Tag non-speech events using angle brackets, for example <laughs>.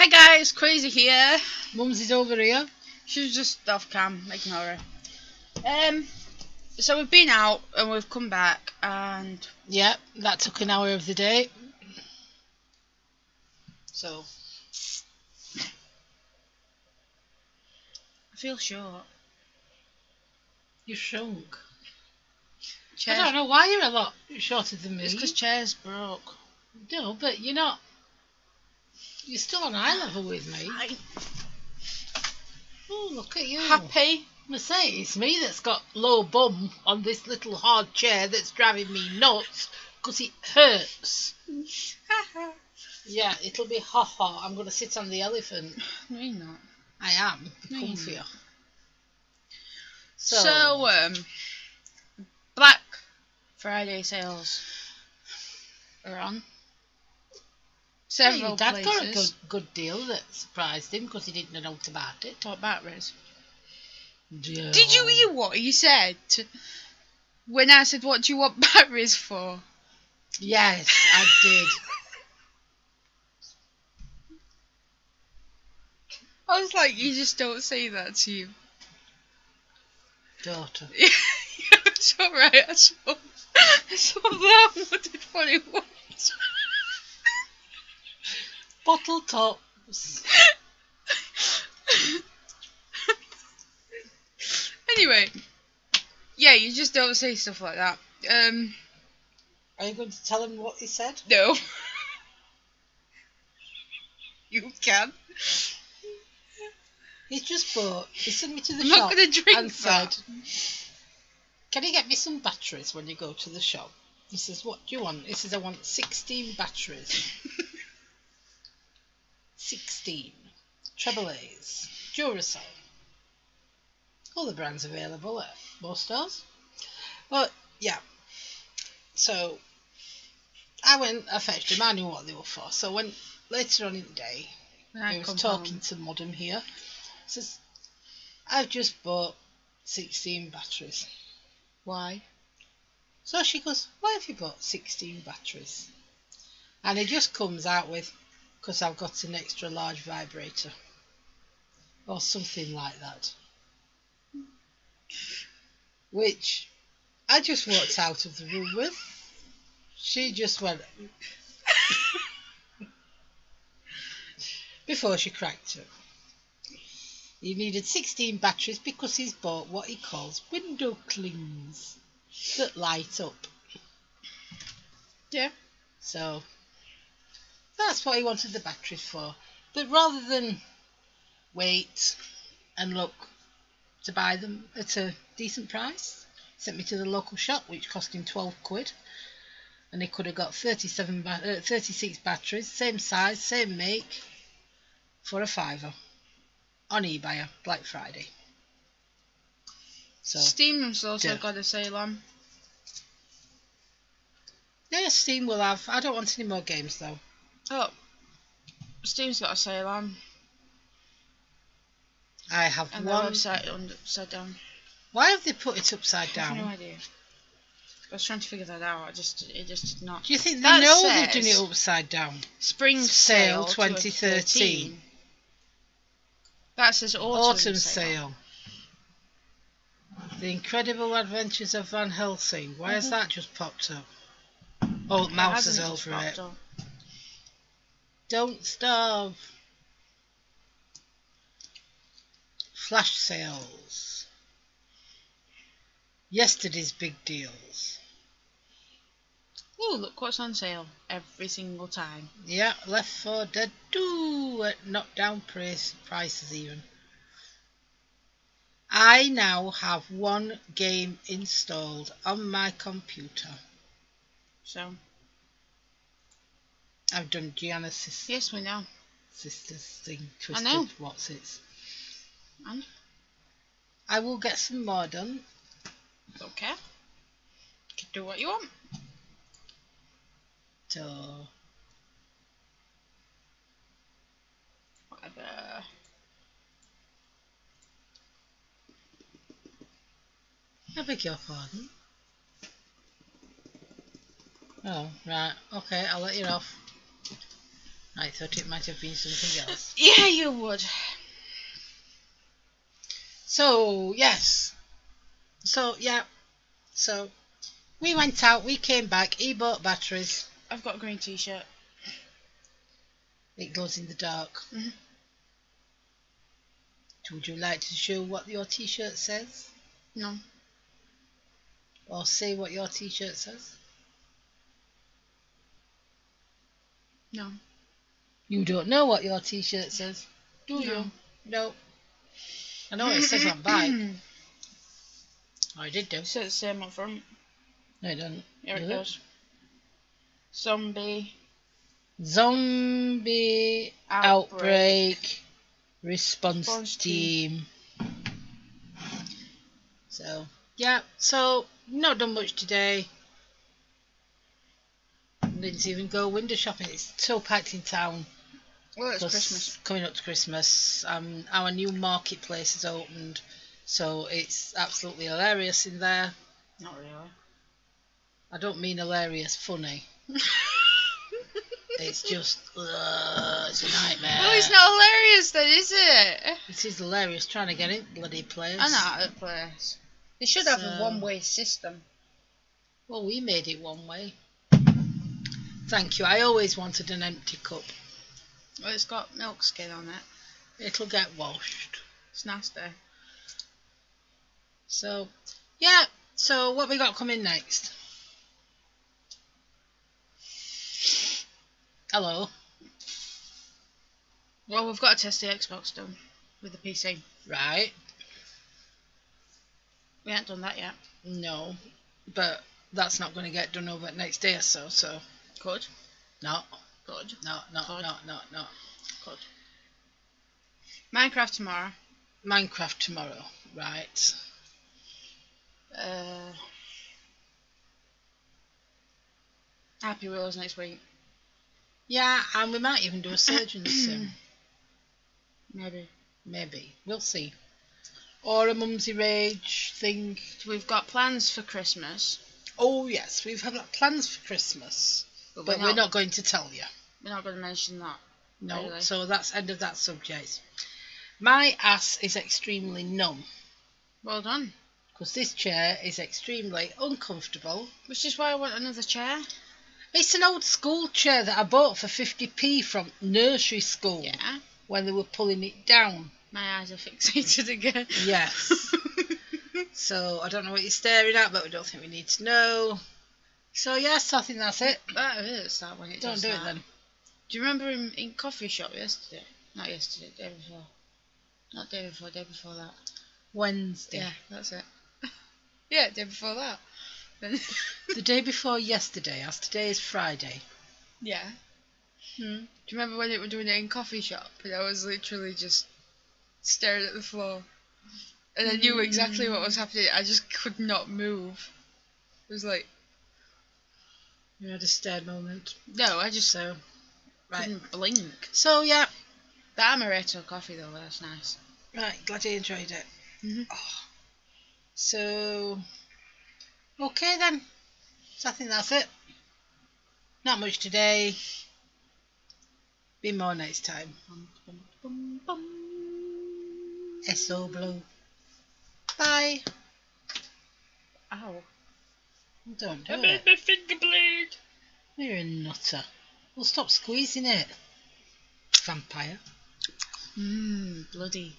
Hi guys, Kwazee here. Mumsy's over here. She's just off cam, ignore her. Um, so we've been out and we've come back and Yeah, that took an hour of the day. So, I feel short. you shrunk. Chairs, I don't know why you're a lot shorter than me. It's because chairs broke. No, but you're not. You're still on eye level with me. I, Oh, look at you. happy. I say, it's me that's got low bum on this little hard chair that's driving me nuts because it hurts. Yeah, it'll be ha ha. I'm going to sit on the elephant. no, you're not. I am. No, comfier. So, So, um, Black Friday sales are on. Yeah, Several your dad got a good, good deal that surprised him because he didn't know nothing about it. What batteries? Yeah. Did you hear what he said? When I said, what do you want <laughs> batteries for? Yes, I did. <laughs> I was like, you just don't say that to you. Daughter. <laughs> it's alright, I saw, I saw that and wondered what it was. Bottle tops. anyway, yeah, you just don't say stuff like that. Um, Are you going to tell him what he said? no. <laughs> you can. He's just bought. He sent me to the I'm shop not going to drink and that. said, "Can you get me some batteries when you go to the shop?" He says, "What do you want?" He says, "I want 16 batteries. <laughs> 16 treble A's, Duracell. All the brands available at most stores. But yeah, so I went. I fetched them. I knew what they were for. So when later on in the day, I I was talking home. to Modem here. Says, I've just bought 16 batteries. Why? So she goes, Why have you bought 16 batteries? And he just comes out with, Because I've got an extra large vibrator. Or something like that. Which I just walked out of the room with. She just went. before she cracked it. He needed 16 batteries because he's bought what he calls window clings that light up. Yeah. So that's what he wanted the batteries for. But rather than wait and look to buy them at a decent price, sent me to the local shop, which cost him 12 quid. And he could have got 37 ba- uh, 36 batteries, same size, same make, for a fiver on eBay, Black Friday. So, Steam's also got a sale on. yeah, Steam will have. I don't want any more games though. Oh, Steam's got a sale on. I have And one. website upside down. Why have they put it upside down? I have no idea. I was trying to figure that out. I just it just did not. Do you think they That know they've done it upside down? Spring Sale sale 2013. 2013. That says autumn, Autumn sale. sale. The Incredible Adventures of Van Helsing. Why has Mhm. that just popped up? Oh, It mouse is over it. up. Don't starve. Flash sales. Yesterday's big deals. Oh, look what's on sale every single time. Yeah, Left 4 Dead 2 at knockdown price, prices even. I now have one game installed on my computer. So I've done Gianna's sis- yes, we know. sister's thing, twisted. I know. What's it? And I will get some more done. okay, can do what you want. So Whatever. I beg your pardon. Oh, right. Okay, I'll let you off. I thought it might have been something else. <laughs> Yeah, you would. So, yes. So, yeah. So, we went out, we came back, he bought batteries. I've got a green t-shirt. It glows in the dark. Mhm. Would you like to show what your t shirt says? No. Or say what your t shirt says? No. You don't know what your t shirt says, do No. you? No. I know what it says on <clears throat> back. Oh, I did do. It says the same on front. No, it doesn't. Here it Does goes. Zombie Zombie Outbreak. outbreak, response, Response team. So yeah, so not done much today. Didn't even go window shopping. It's so packed in town. Well, it's Plus, Christmas. Coming up to Christmas, um, our new marketplace has opened, so it's absolutely hilarious in there. Not really. I don't mean hilarious, funny. <laughs> It's just, uh, it's a nightmare. Oh, it's not hilarious then, is it? It is hilarious trying to get in bloody place. I know the place. They should have a one-way system. Well, we made it one way. Thank you. I always wanted an empty cup. Well, it's got milk skin on it. It'll get washed. It's nasty. So, yeah. So, what we got coming next? Hello. Well, we've got to test the Xbox done with the PC. Right. We haven't done that yet. No. But that's not going to get done over the next day or so. So, Good. no, No, no, no, no, no. Good. Minecraft tomorrow. Minecraft tomorrow. Right. Uh, Happy Wheels next week. Yeah, and we might even do a surgeons <clears throat> soon. Maybe. Maybe. We'll see. Or a mumsy rage thing. We've got plans for Christmas, Oh, yes, we've had plans for Christmas. but, But we're not going to tell you. We're not going to mention that. No, so that's end of that subject. My ass is extremely numb Well done. because this chair is extremely uncomfortable. Which is why I want another chair. It's an old school chair that I bought for 50p from nursery school Yeah. when they were pulling it down. My eyes are <laughs> fixated again. Yes. <laughs> so I don't know what you're staring at, but we don't think we need to know. So yes, I think that's it. that is that when it Don't do that. it then. Do you remember in, in coffee shop yesterday? Not yesterday, day before. Not day before, day before that. Wednesday. Yeah, that's it. <laughs> yeah, day before that. <laughs> The day before yesterday, as today is Friday. yeah. Hmm. Do you remember when it were doing it in coffee shop and I was literally just staring at the floor, and I knew exactly what was happening. I just could not move. It was like You had a stare moment. no, I just So, right. couldn't blink. So yeah, That amaretto coffee though, that's nice. right. Glad you enjoyed it. Mhm. Oh. So, okay then. So I think that's it. Not much today. Be more next time. S.O. Blue. Bye. Ow. Don't do I it. made my finger bleed. You're a nutter. Well, stop squeezing it. Vampire. Mmm, bloody.